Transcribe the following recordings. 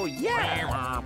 Oh yeah!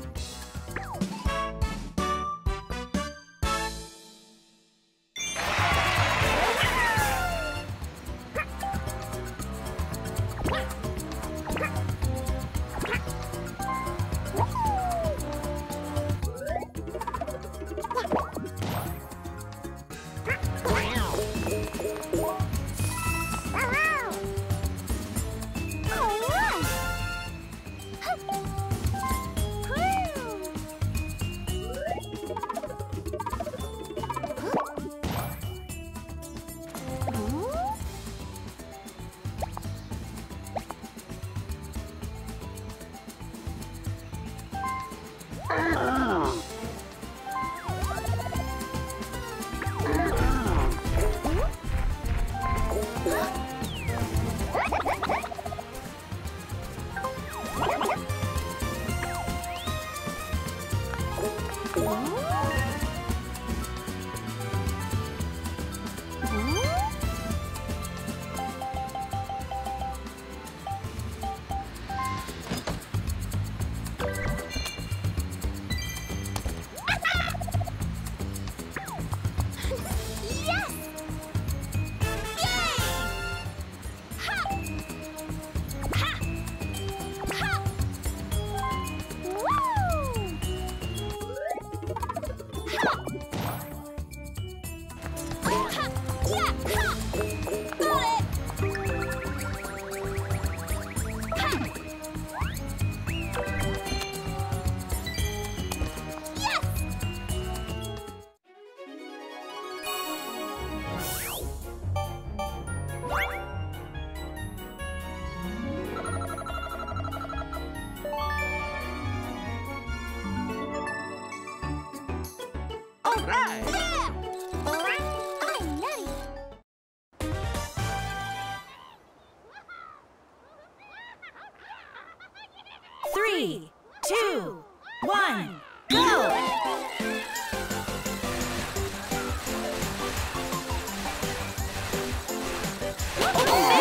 Finish!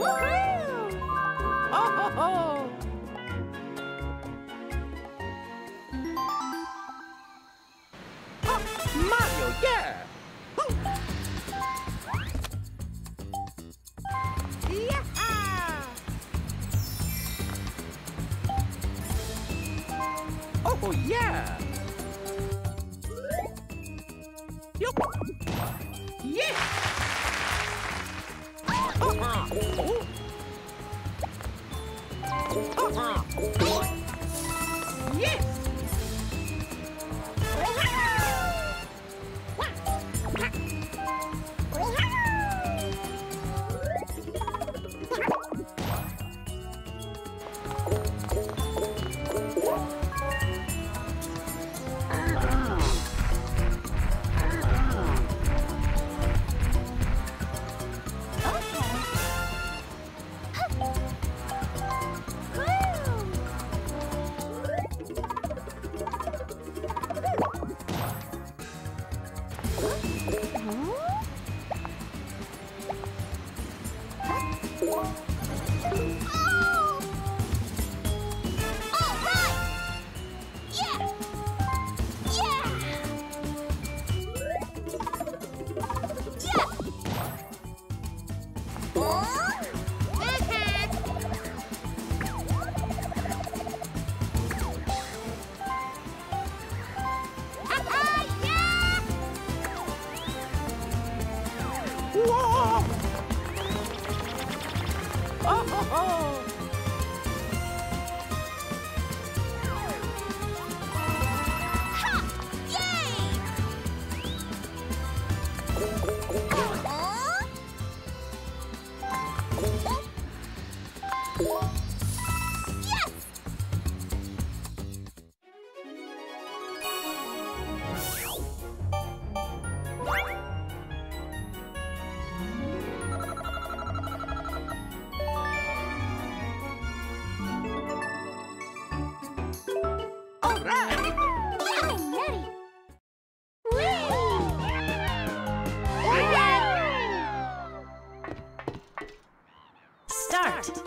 Oh, ho, ho. Start!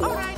All right.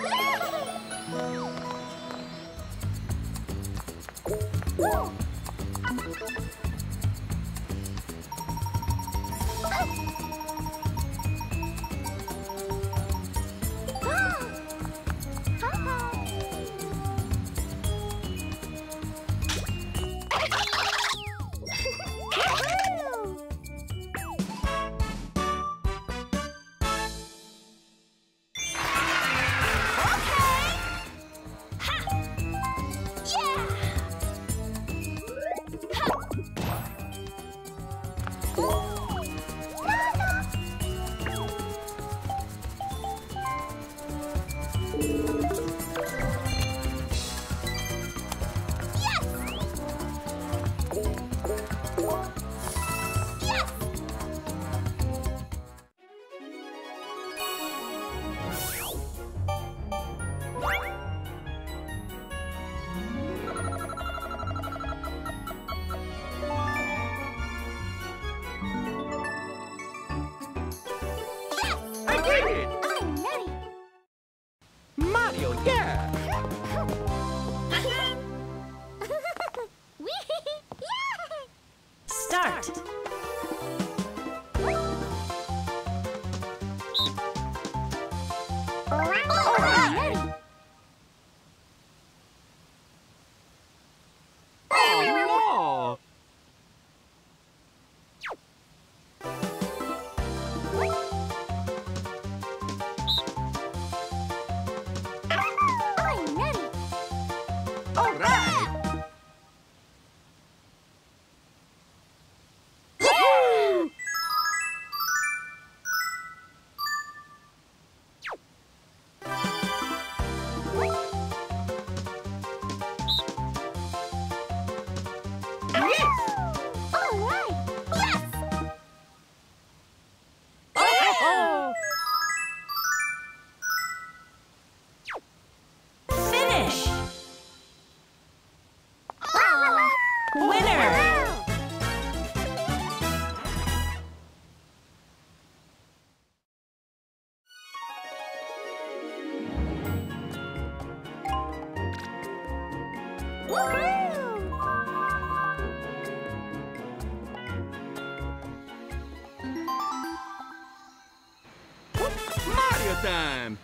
Mario time!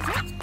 Huh?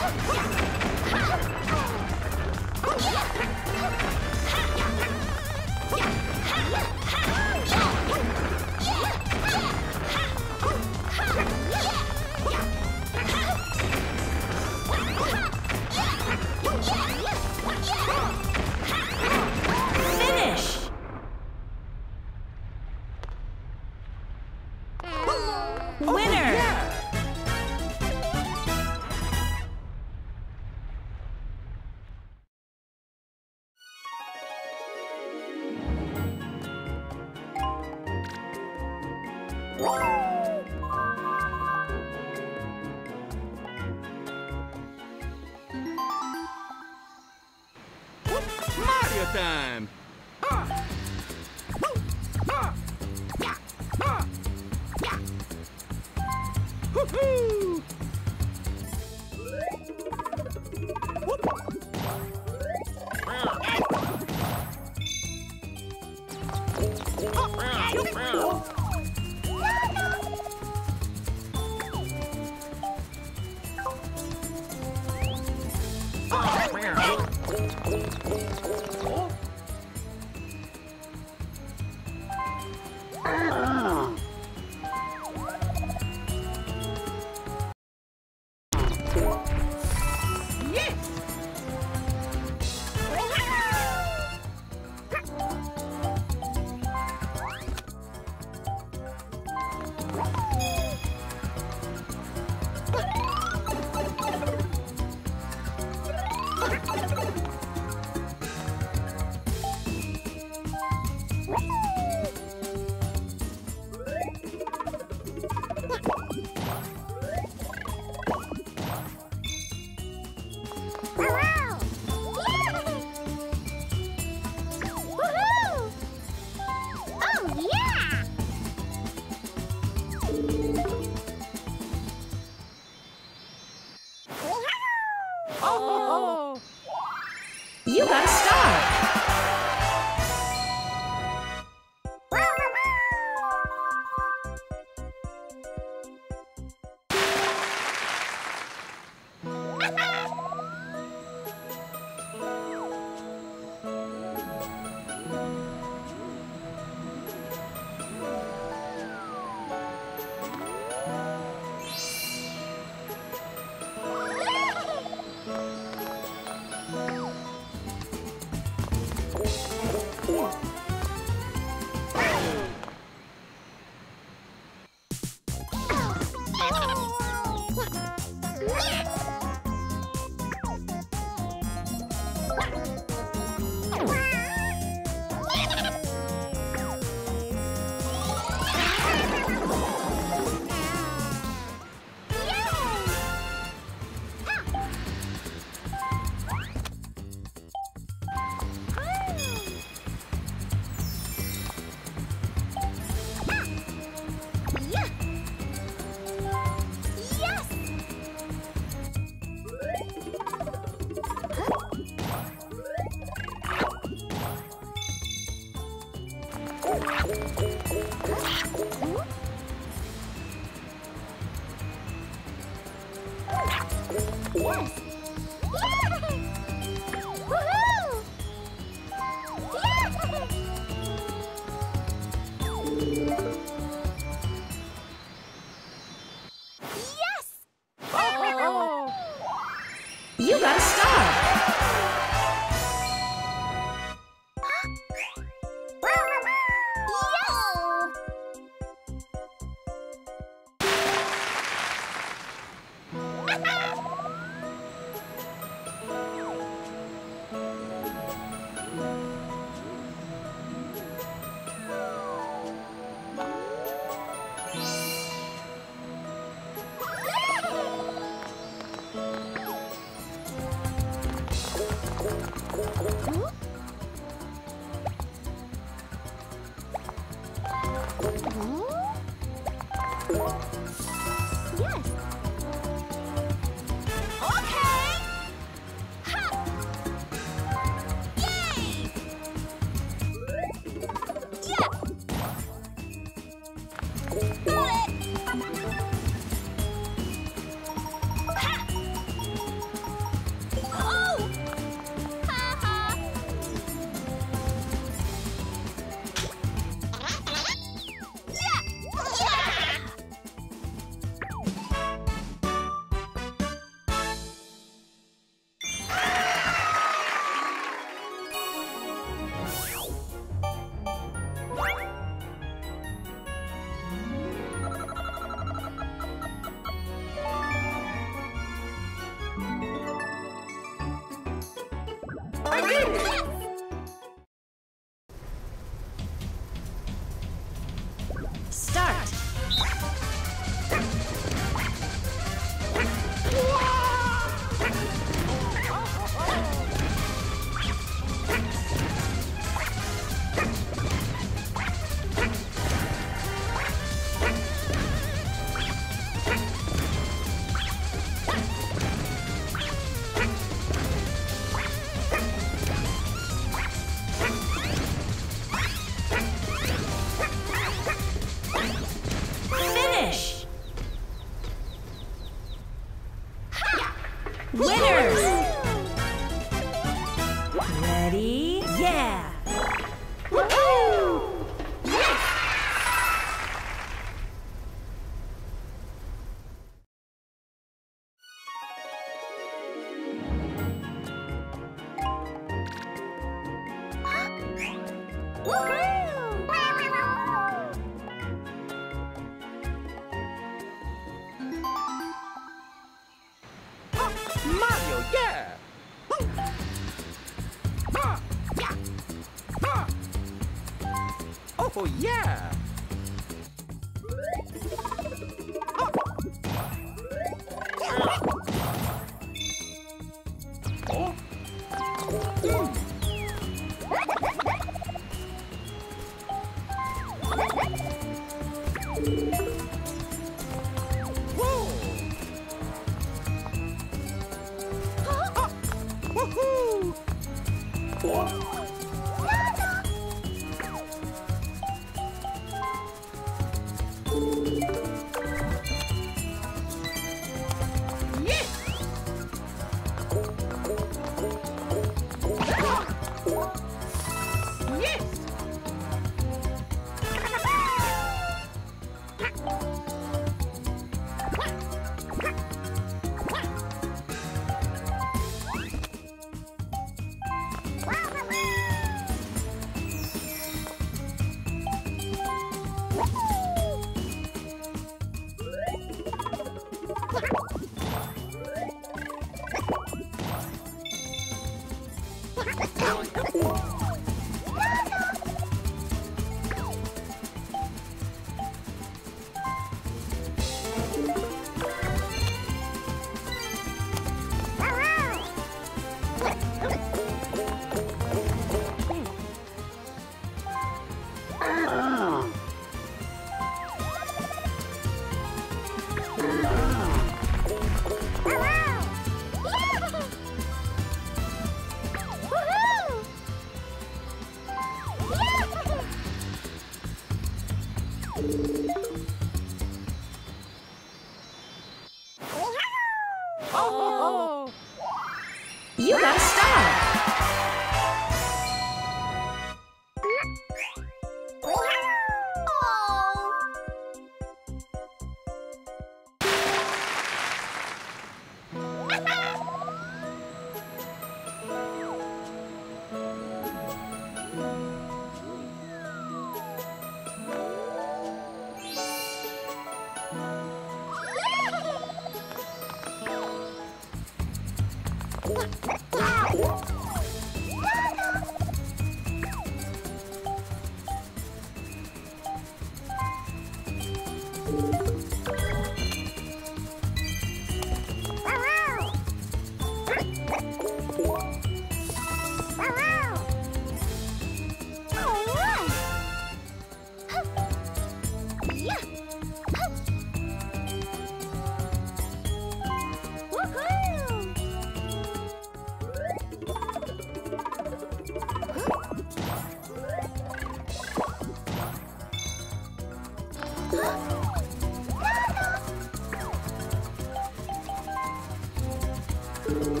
through.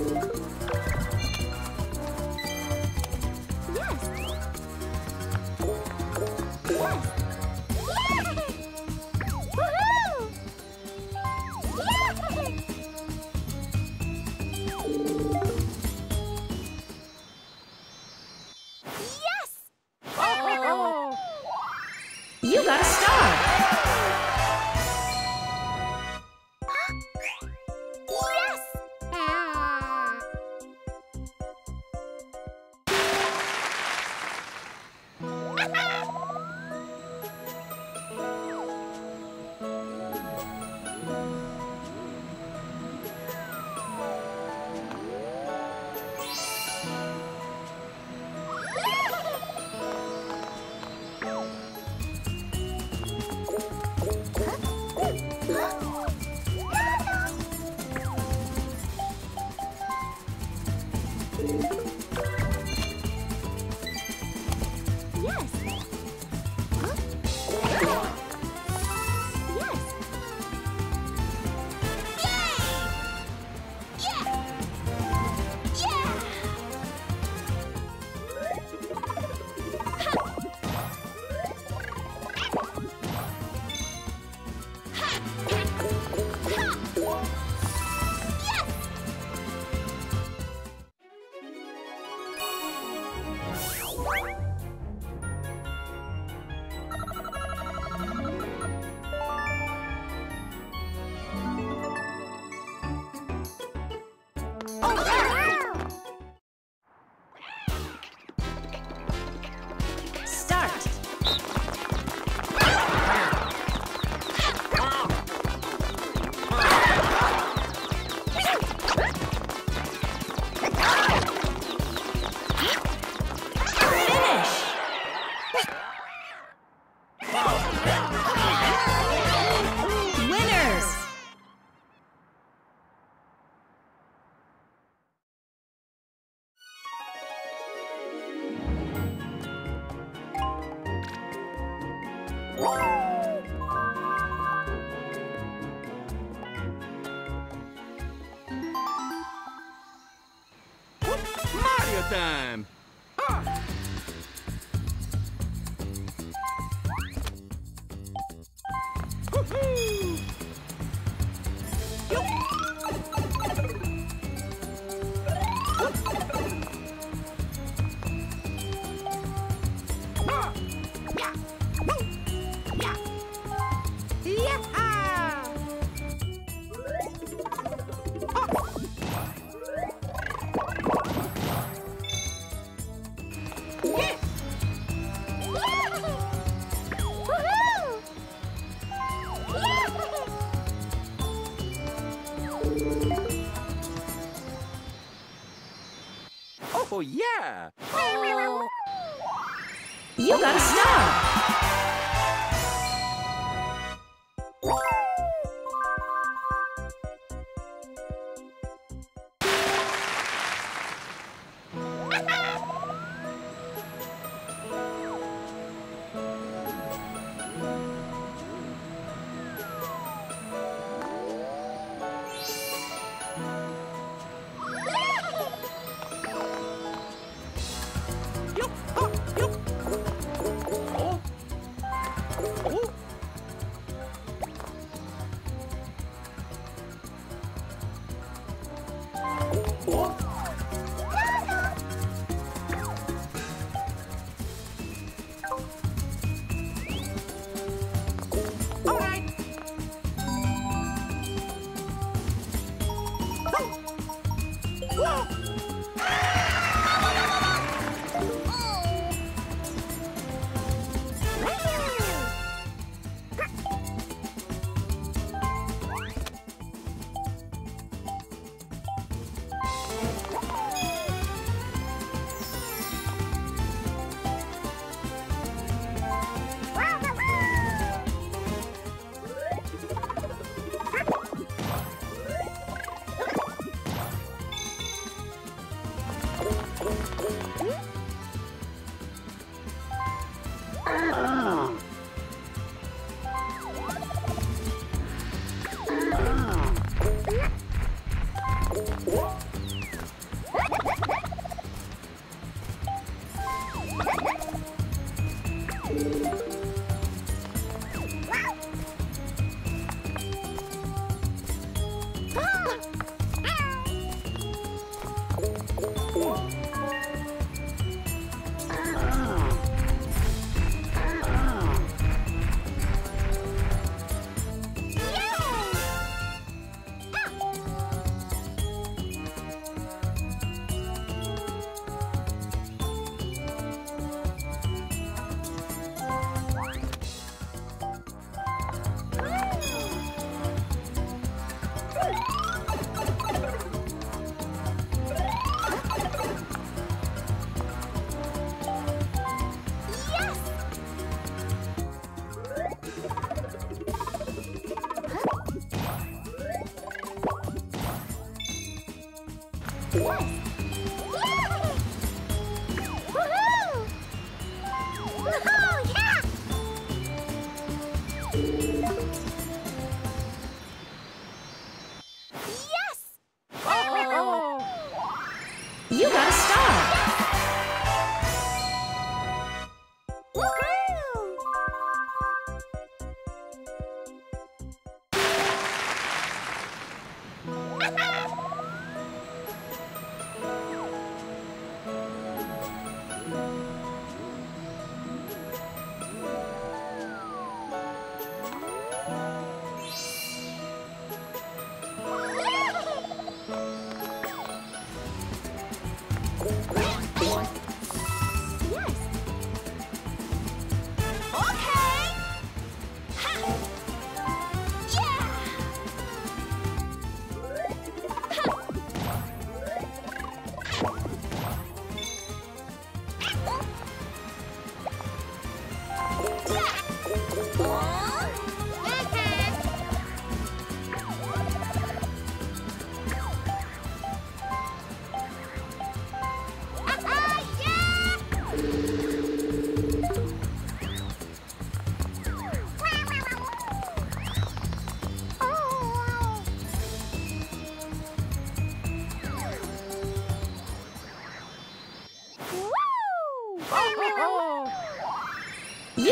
Time!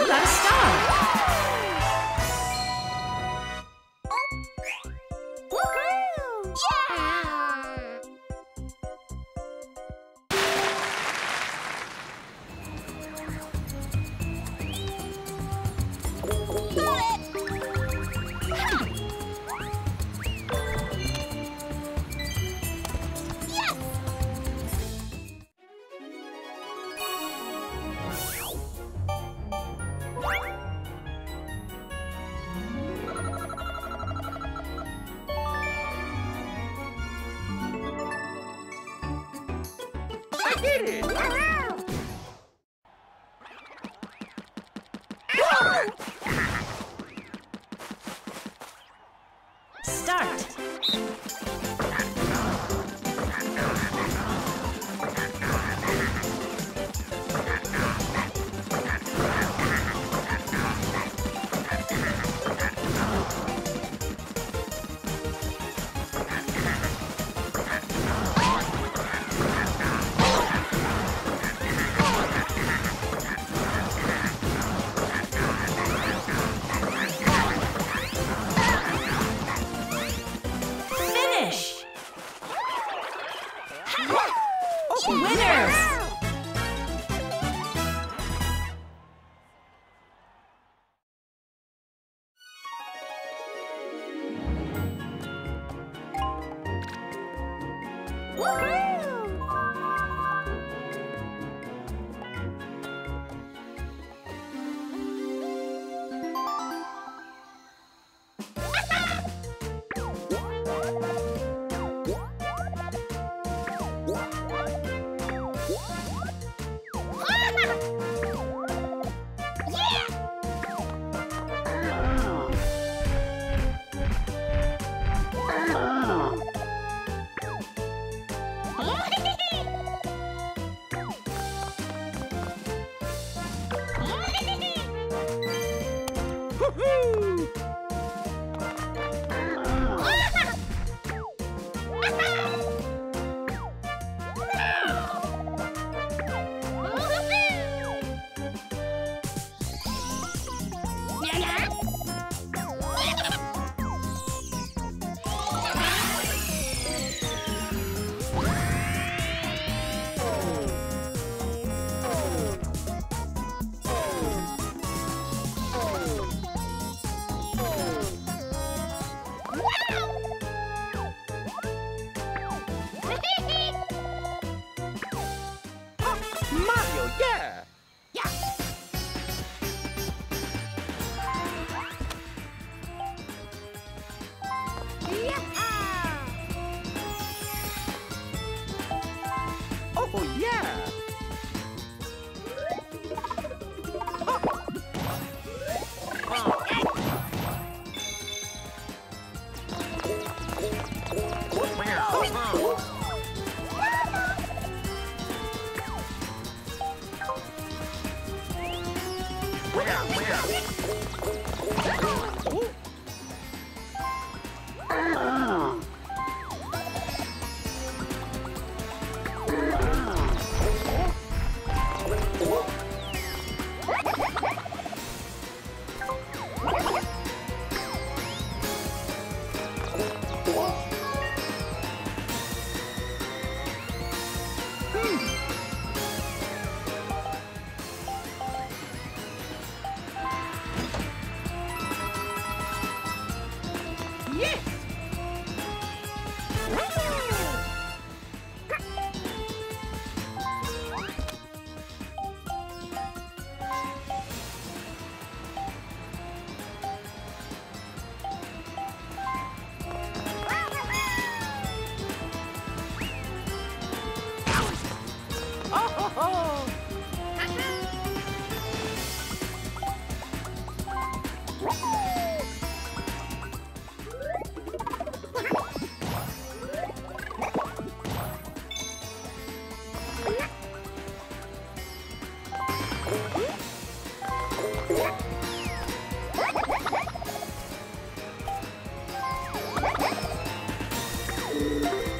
Plus. Música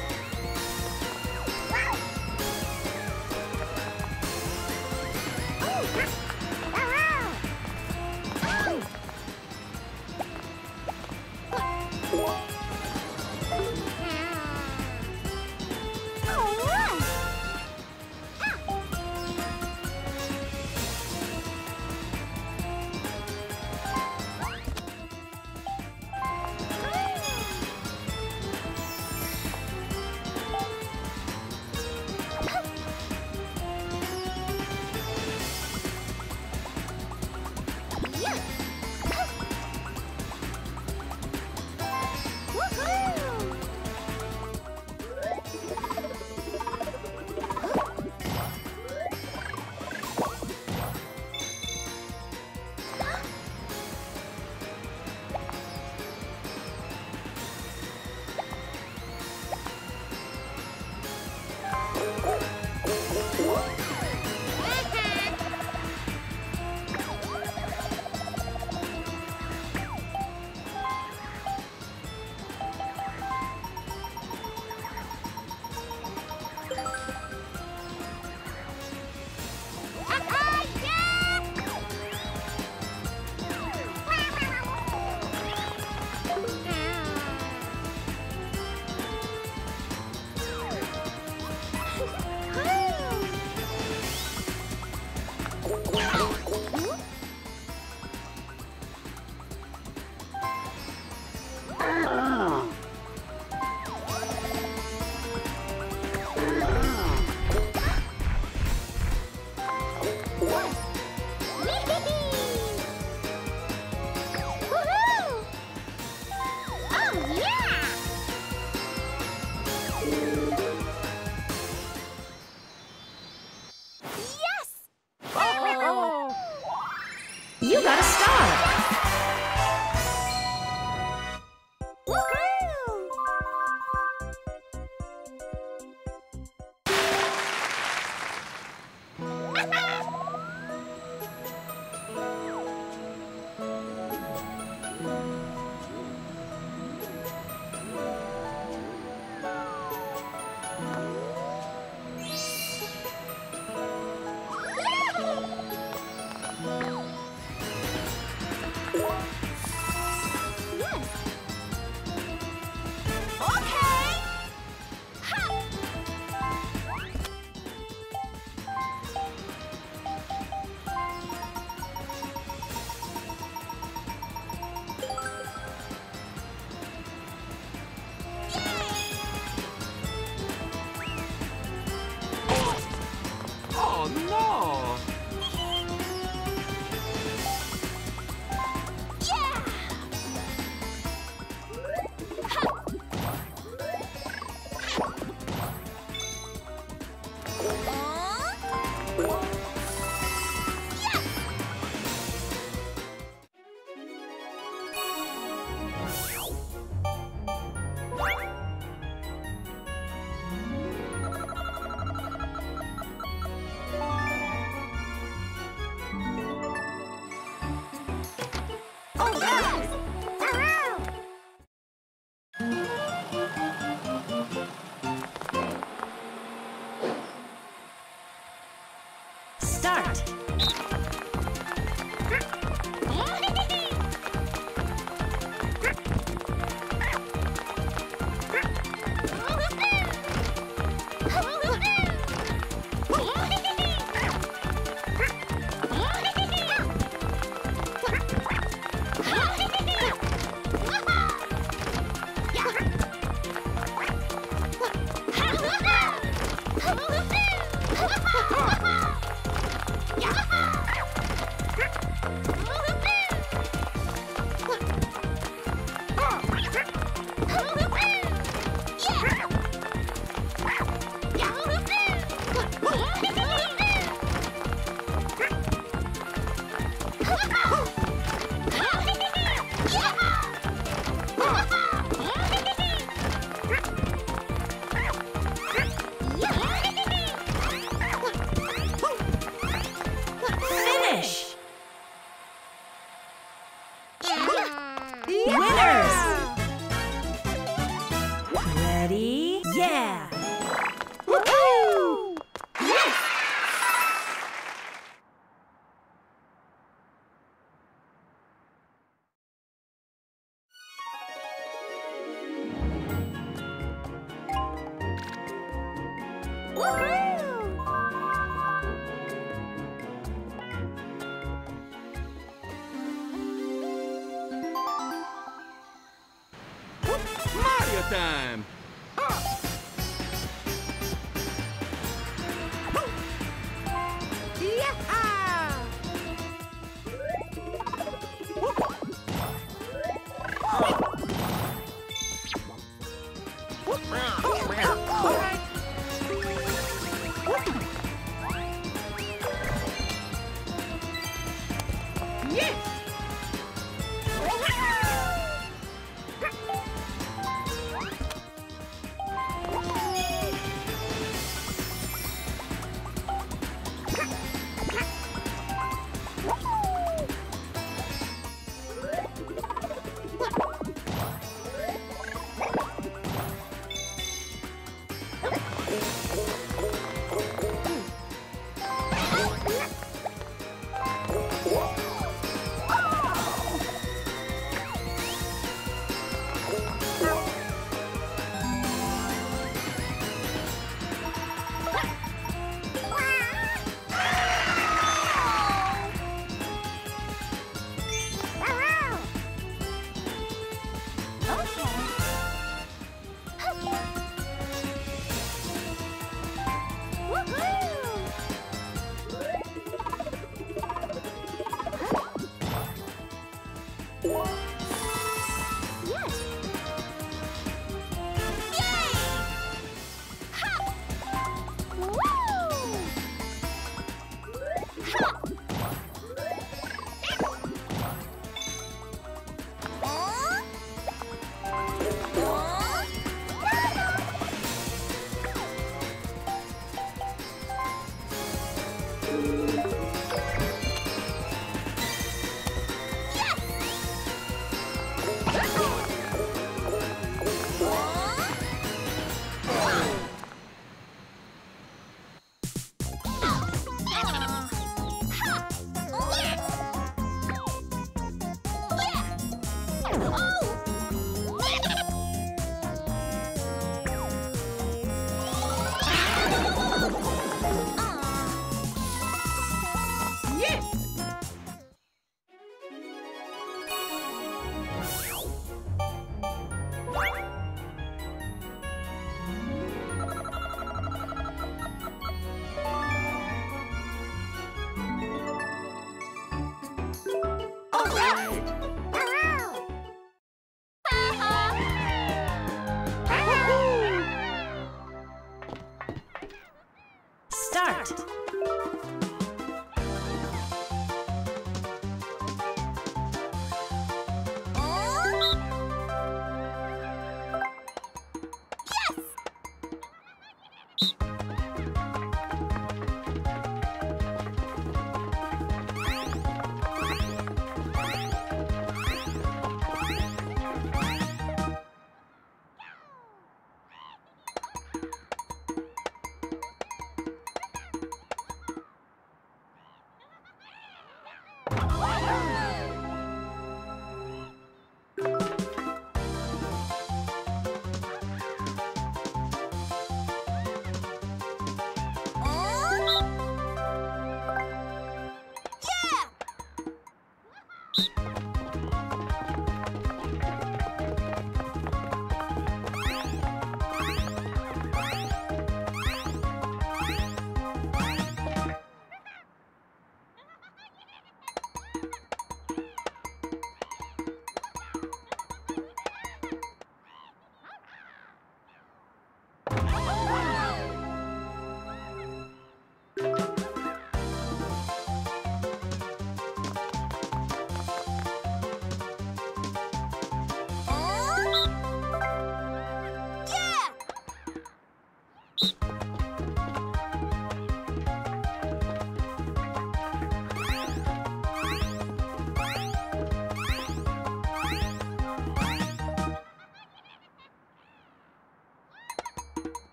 Ready? Yeah.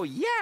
Oh, yeah!